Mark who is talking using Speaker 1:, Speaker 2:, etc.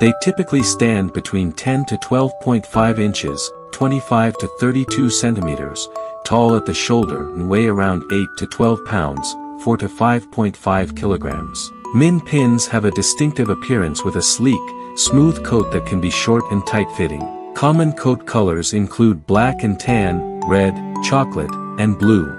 Speaker 1: They typically stand between 10 to 12.5 inches, 25 to 32 centimeters, tall at the shoulder and weigh around 8 to 12 pounds, 4 to 5.5 kilograms. Min pins have a distinctive appearance with a sleek, smooth coat that can be short and tight-fitting. Common coat colors include black and tan, red, chocolate, and blue.